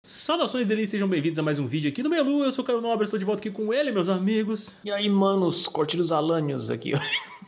Saudações delícias, sejam bem-vindos a mais um vídeo aqui do Melu. Eu sou o Caio Nobre, estou de volta aqui com ele, meus amigos. E aí, manos, corte dos alânios aqui.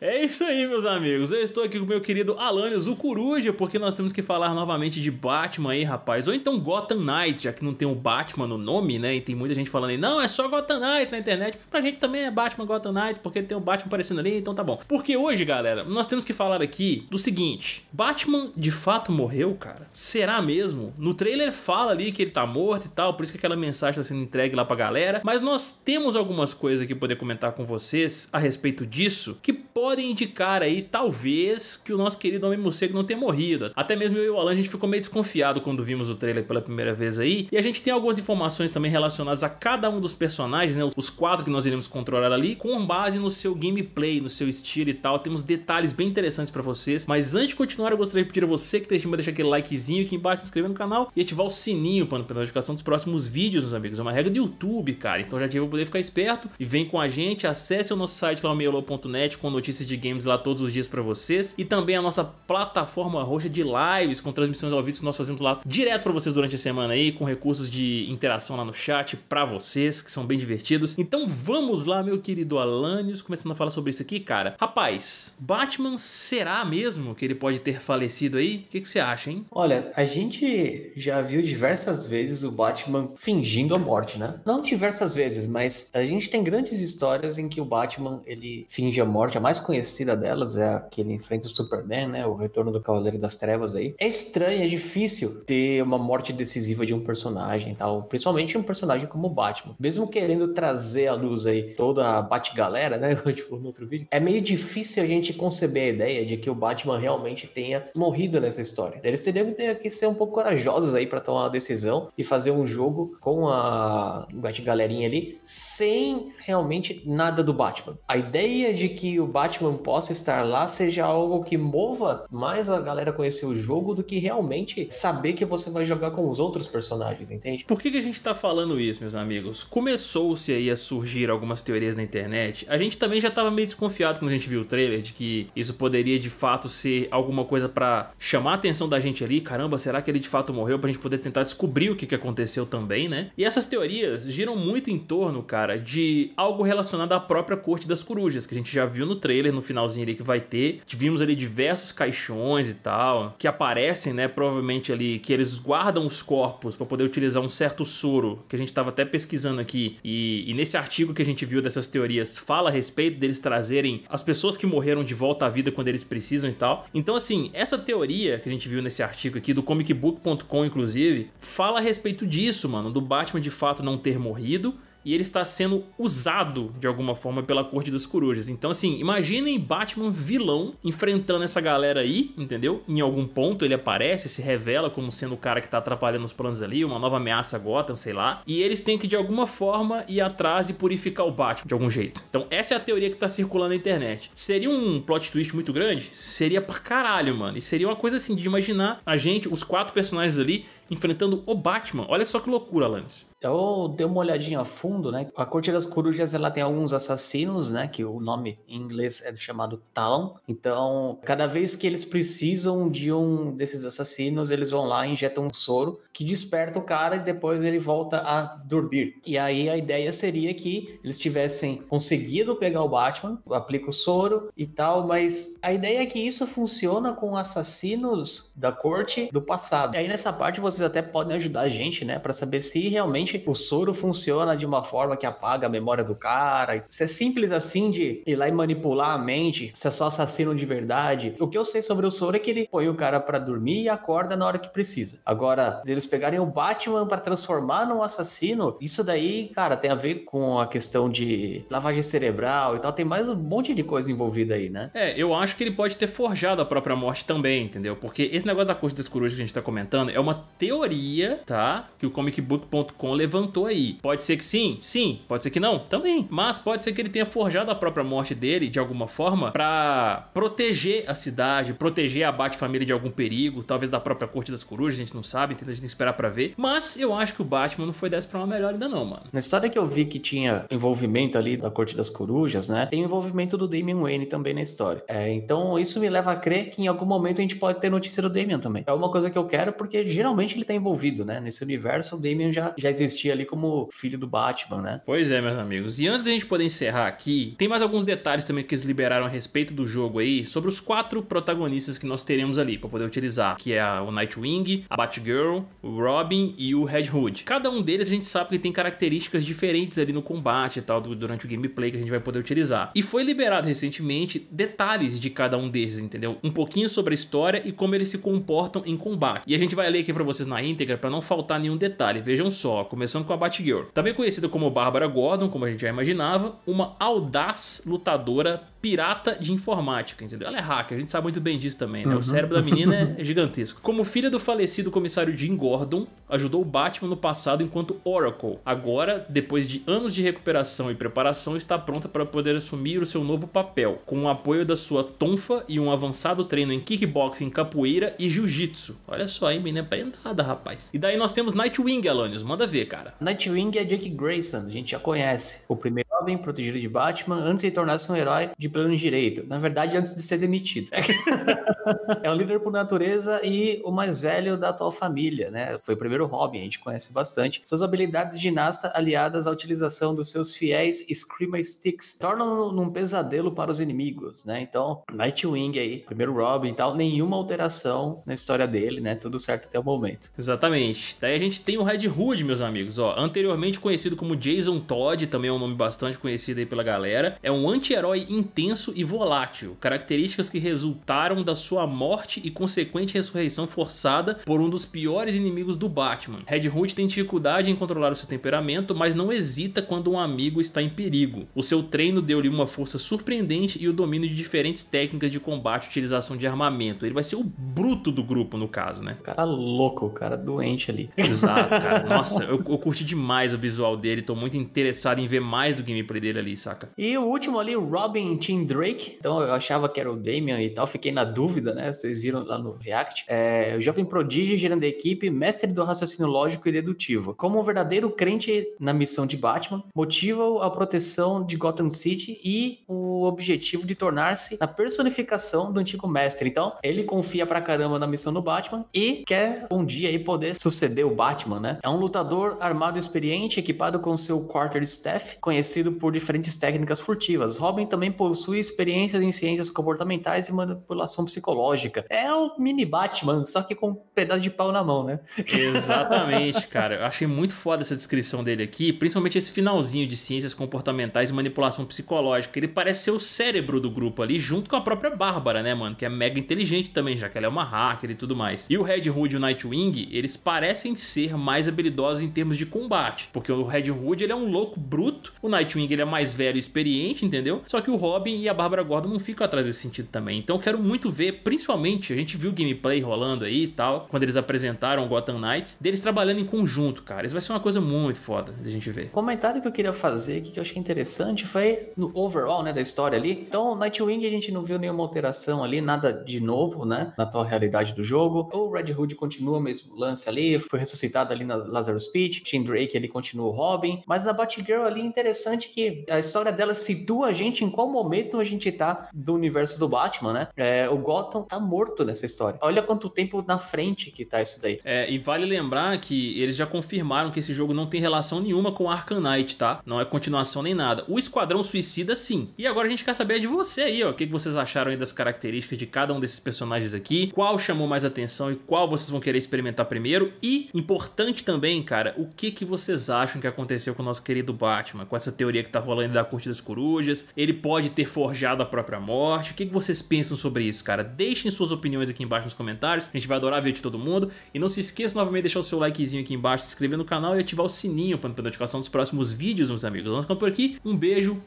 É isso aí, meus amigos. Eu estou aqui com o meu querido Alanios, o Coruja, porque nós temos que falar novamente de Batman aí, rapaz. Ou então Gotham Knight, já que não tem o Batman no nome, né? E tem muita gente falando aí, não, é só Gotham Knight na internet. Pra gente também é Batman Gotham Knight, porque tem o Batman aparecendo ali, então tá bom. Porque hoje, galera, nós temos que falar aqui do seguinte: Batman de fato morreu, cara? Será mesmo? No trailer fala ali que ele tá morto e tal, por isso que aquela mensagem tá sendo entregue lá pra galera. Mas nós temos algumas coisas aqui pra poder comentar com vocês a respeito disso que podem indicar aí, talvez, que o nosso querido Homem Morcego não tenha morrido. Até mesmo eu e o Alan, a gente ficou meio desconfiado quando vimos o trailer pela primeira vez aí. E a gente tem algumas informações também relacionadas a cada um dos personagens, né? Os quatro que nós iremos controlar ali, com base no seu gameplay, no seu estilo e tal. Temos detalhes bem interessantes pra vocês. Mas antes de continuar, eu gostaria de pedir a você que esteja de deixar aquele likezinho aqui embaixo, se inscrever no canal e ativar o sininho para a notificação dos próximos vídeos, meus amigos. É uma regra do YouTube, cara. Então já tive poder ficar esperto e vem com a gente. Acesse o nosso site lá, o meiolo.net, com notícias de games lá todos os dias para vocês e também a nossa plataforma roxa de lives com transmissões ao vivo que nós fazemos lá direto para vocês durante a semana aí com recursos de interação lá no chat para vocês que são bem divertidos. Então vamos lá, meu querido Alanios, começando a falar sobre isso aqui, cara. Rapaz, Batman será mesmo que ele pode ter falecido aí? O que, que você acha, hein? Olha, a gente já viu diversas vezes o Batman fingindo a morte, né? Não diversas vezes, mas a gente tem grandes histórias em que o Batman ele finge a morte. A mais conhecida delas é a que ele enfrenta o Superman, né? O retorno do Cavaleiro das Trevas aí. É estranho, é difícil ter uma morte decisiva de um personagem tal, principalmente um personagem como o Batman. Mesmo querendo trazer à luz aí toda a Batgalera, né? tipo no outro vídeo, é meio difícil a gente conceber a ideia de que o Batman realmente tenha morrido nessa história. Eles teriam que ser um pouco corajosos aí para tomar uma decisão e fazer um jogo com a Batgalerinha ali sem realmente nada do Batman. A ideia de que o Batman possa estar lá seja algo que mova mais a galera conhecer o jogo do que realmente saber que você vai jogar com os outros personagens, entende? Por que, que a gente tá falando isso, meus amigos? Começou-se aí a surgir algumas teorias na internet. A gente também já tava meio desconfiado quando a gente viu o trailer de que isso poderia de fato ser alguma coisa para chamar a atenção da gente ali. Caramba, será que ele de fato morreu? Pra gente poder tentar descobrir o que, que aconteceu também, né? E essas teorias giram muito em torno, cara, de algo relacionado à própria Corte das Corujas, que a gente já viu no trailer, no finalzinho ali que vai ter. Vimos ali diversos caixões e tal, que aparecem, né? Provavelmente ali, que eles guardam os corpos para poder utilizar um certo soro, que a gente tava até pesquisando aqui. E, e nesse artigo que a gente viu dessas teorias, fala a respeito deles trazerem as pessoas que morreram de volta à vida quando eles precisam e tal. Então, assim, essa teoria que a gente viu nesse artigo aqui, do comicbook.com, inclusive, fala a respeito disso, mano, do Batman de fato não ter morrido e ele está sendo usado de alguma forma pela Corte das Corujas. Então, assim, imaginem Batman vilão enfrentando essa galera aí, entendeu? Em algum ponto ele aparece, se revela como sendo o cara que está atrapalhando os planos ali, uma nova ameaça Gotham, sei lá. E eles têm que de alguma forma ir atrás e purificar o Batman de algum jeito. Então, essa é a teoria que está circulando na internet. Seria um plot twist muito grande? Seria pra caralho, mano. E seria uma coisa assim de imaginar a gente, os quatro personagens ali, enfrentando o Batman. Olha só que loucura, Lance. Eu dei uma olhadinha a fundo, né? A Corte das Corujas ela tem alguns assassinos, né? Que o nome em inglês é chamado Talon. Então, cada vez que eles precisam de um desses assassinos, eles vão lá e injetam um soro que desperta o cara e depois ele volta a dormir. E aí a ideia seria que eles tivessem conseguido pegar o Batman, aplica o soro e tal, mas a ideia é que isso funciona com assassinos da corte do passado. E aí nessa parte vocês até podem ajudar a gente, né? Para saber se realmente o soro funciona de uma forma que apaga a memória do cara. Se é simples assim de ir lá e manipular a mente, se é só assassino de verdade. O que eu sei sobre o soro é que ele põe o cara para dormir e acorda na hora que precisa. Agora, eles pegarem o Batman para transformar num assassino, isso daí, cara, tem a ver com a questão de lavagem cerebral e tal. Tem mais um monte de coisa envolvida aí, né? É, eu acho que ele pode ter forjado a própria morte também, entendeu? Porque esse negócio da corte das corujas que a gente tá comentando é uma teoria, tá? Que o comicbook.com levantou aí. Pode ser que sim, sim. Pode ser que não, também. Mas pode ser que ele tenha forjado a própria morte dele de alguma forma para proteger a cidade, proteger a Bat-família de algum perigo, talvez da própria corte das corujas, a gente não sabe, entendeu? A gente tem que esperar pra ver. Mas eu acho que o Batman não foi dessa pra uma melhor ainda não, mano. Na história que eu vi que tinha envolvimento ali da corte das corujas, né? Tem envolvimento do Damian Wayne também na história. É, então isso me leva a crer que em algum momento a gente pode ter notícia do Damian também. É uma coisa que eu quero porque geralmente ele tá envolvido, né? Nesse universo, o Damian já, já existia ali como filho do Batman, né? Pois é, meus amigos. E antes da gente poder encerrar aqui, tem mais alguns detalhes também que eles liberaram a respeito do jogo aí, sobre os quatro protagonistas que nós teremos ali para poder utilizar, que é o Nightwing, a Batgirl, o Robin e o Red Hood. Cada um deles a gente sabe que tem características diferentes ali no combate e tal, durante o gameplay que a gente vai poder utilizar. E foi liberado recentemente detalhes de cada um desses, entendeu? Um pouquinho sobre a história e como eles se comportam em combate. E a gente vai ler aqui para vocês na íntegra para não faltar nenhum detalhe. Vejam só, começando com a Batgirl. Também conhecida como Bárbara Gordon, como a gente já imaginava, uma audaz lutadora pirata de informática, entendeu? Ela é hacker, a gente sabe muito bem disso também, né? Uhum. O cérebro da menina é gigantesco. Como filha do falecido comissário Jim Gordon, ajudou o Batman no passado enquanto Oracle. Agora, depois de anos de recuperação e preparação, está pronta para poder assumir o seu novo papel, com o apoio da sua tonfa e um avançado treino em kickboxing, capoeira e jiu-jitsu. Olha só, hein, menina prendada, rapaz. E daí nós temos Nightwing, Alanios, manda ver, cara. Nightwing é Dick Grayson, a gente já conhece. O primeiro homem protegido de Batman antes de tornar-se um herói de plano direito. Na verdade, antes de ser demitido. é um líder por natureza e o mais velho da atual família, né? Foi o primeiro Robin, a gente conhece bastante. Suas habilidades de ginasta aliadas à utilização dos seus fiéis Screamer Sticks tornam num pesadelo para os inimigos, né? Então, Nightwing aí, primeiro Robin e tal, nenhuma alteração na história dele, né? Tudo certo até o momento. Exatamente. Daí a gente tem o Red Hood, meus amigos, ó, anteriormente conhecido como Jason Todd, também é um nome bastante conhecido aí pela galera. É um anti-herói intenso e volátil, características que resultaram da sua morte e consequente ressurreição forçada por um dos piores inimigos do Batman. Red Hood tem dificuldade em controlar o seu temperamento, mas não hesita quando um amigo está em perigo. O seu treino deu-lhe uma força surpreendente e o domínio de diferentes técnicas de combate e utilização de armamento. Ele vai ser o bruto do grupo, no caso, né? Cara louco, cara doente ali. Exato, cara. Nossa, eu, eu curti demais o visual dele, tô muito interessado em ver mais do gameplay dele ali, saca? E o último ali, Robin Drake. Então eu achava que era o Damian e tal, fiquei na dúvida, né? Vocês viram lá no React. É, o jovem prodígio, gerando a equipe, mestre do raciocínio lógico e dedutivo. Como um verdadeiro crente na missão de Batman, motiva a proteção de Gotham City e o objetivo de tornar-se a personificação do antigo mestre. Então, ele confia pra caramba na missão do Batman e quer um dia aí poder suceder o Batman, né? É um lutador armado experiente, equipado com seu quarterstaff, conhecido por diferentes técnicas furtivas. Robin também possui experiências em ciências comportamentais e manipulação psicológica. É o mini Batman, só que com um pedaço de pau na mão, né? Exatamente, cara. Eu achei muito foda essa descrição dele aqui, principalmente esse finalzinho de ciências comportamentais e manipulação psicológica. Ele parece ser o cérebro do grupo ali, junto com a própria Bárbara, né, mano? Que é mega inteligente também, já que ela é uma hacker e tudo mais. E o Red Hood e o Nightwing, eles parecem ser mais habilidosos em termos de combate, porque o Red Hood ele é um louco bruto, o Nightwing ele é mais velho e experiente, entendeu? Só que o Robin e a Bárbara Gordon não ficam atrás desse sentido também. Então eu quero muito ver, principalmente, a gente viu o gameplay rolando aí e tal, quando eles apresentaram Gotham Knights, deles trabalhando em conjunto, cara. Isso vai ser uma coisa muito foda de a gente ver. Comentário que eu queria fazer aqui, que eu achei interessante, foi no overall, né, da história ali. Então, Nightwing a gente não viu nenhuma alteração ali, nada de novo, né, na atual realidade do jogo. O Red Hood continua mesmo lance ali, foi ressuscitado ali na Lazarus Pit. Tim Drake ele continua o Robin, mas a Batgirl ali interessante que a história dela situa a gente em qual momento a gente tá do universo do Batman, né? É, o Gotham tá morto nessa história. Olha quanto tempo na frente que tá isso daí. É, e vale lembrar que eles já confirmaram que esse jogo não tem relação nenhuma com Arkham Knight, tá? Não é continuação nem nada. O Esquadrão Suicida, sim. E agora a gente quer saber de você aí, ó. O que vocês acharam aí das características de cada um desses personagens aqui? Qual chamou mais atenção e qual vocês vão querer experimentar primeiro? E, importante também, cara, o que, que vocês acham que aconteceu com o nosso querido Batman? Com essa teoria que tá rolando da Corte das Corujas? Ele pode ter forjado a própria morte? O que, vocês pensam sobre isso, cara? Deixem suas opiniões aqui embaixo nos comentários. A gente vai adorar ver de todo mundo. E não se esqueça novamente de deixar o seu likezinho aqui embaixo, se inscrever no canal e ativar o sininho para não perder notificação dos próximos vídeos, meus amigos. Vamos ficando por aqui. Um beijo.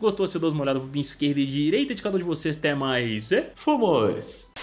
Gostou? Você dá uma olhada para esquerda e direita de cada um de vocês. Até mais. Fomos!